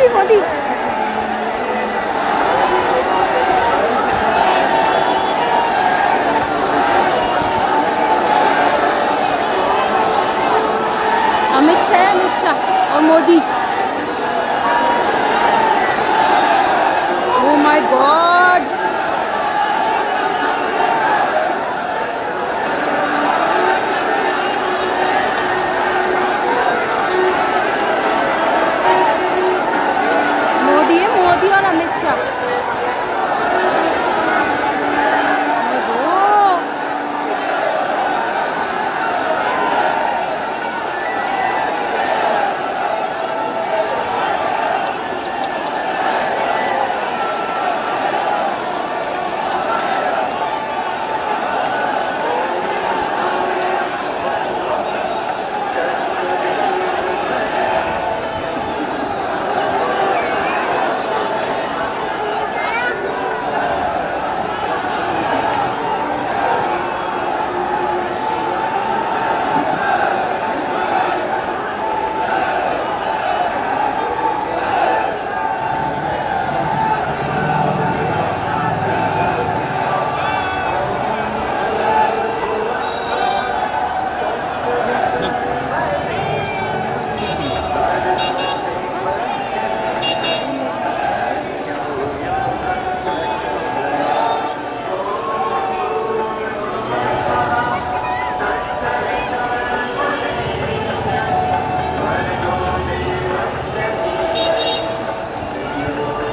मोदी मोदी। अमित शाह अमित शाह और मोदी। अमित शाह